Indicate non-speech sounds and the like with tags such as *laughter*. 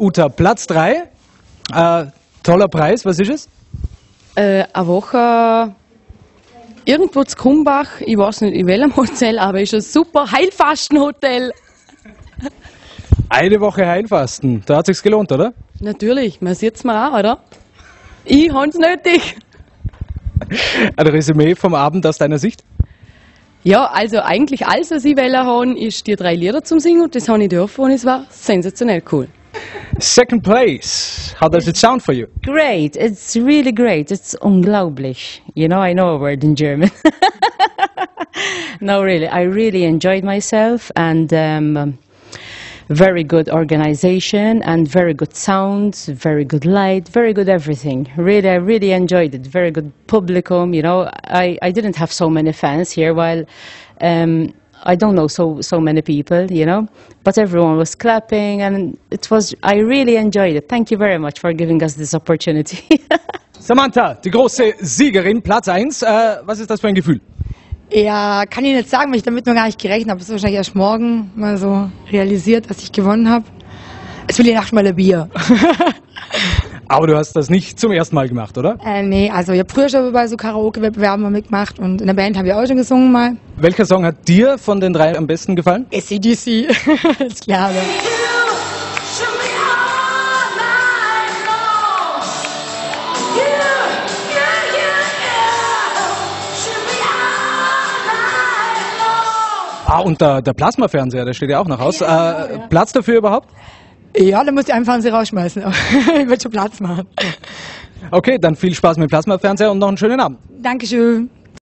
Uta, Platz 3. Äh, toller Preis, was ist es? Äh, eine Woche irgendwo zu Kumbach, ich weiß nicht in welchem Hotel, aber ist ein super Heilfastenhotel. Eine Woche Heilfasten, da hat sich's gelohnt, oder? Natürlich, man sieht's mir auch, oder? Ich hab's nötig. Ein Resümee vom Abend aus deiner Sicht? Ja, also eigentlich alles, was ich haben, ist die drei Lieder zum Singen und das habe ich dürfen und es war sensationell cool. Second place, how does it sound for you? Great. It's really great. It's unglaublich. You know, I know a word in German. *laughs* no, really. I really enjoyed myself and um, very good organization and very good sounds, very good light, very good everything. Really, I really enjoyed it. Very good publicum. You know, I, I didn't have so many fans here while. Um, I don't know so so many people, you know, but everyone was clapping, and it was. I really enjoyed it. Thank you very much for giving us this opportunity. *laughs* Samantha, die große Siegerin, Platz 1. Äh, was ist das für ein Gefühl? Ja, kann ich nicht sagen, weil ich damit noch gar nicht gerechnet habe. Es ist wahrscheinlich erst morgen mal so realisiert, dass ich gewonnen habe. Es will ja mal ein Bier. *laughs* Aber du hast das nicht zum ersten Mal gemacht, oder? äh, nee, also ich habe früher schon bei so Karaoke-Wettbewerben mal mitgemacht und in der Band habe ich auch schon gesungen mal. Welcher Song hat dir von den drei am besten gefallen? ACDC, *laughs* ist klar. Ne? Ah, und der, der Plasmafernseher, der steht ja auch noch aus. äh, Platz dafür überhaupt? Ja, dann muss ich einfach sie rausschmeißen. *laughs* ich will schon Platz machen. Okay, dann viel Spaß mit dem Plasmafernseher und noch einen schönen Abend. Dankeschön.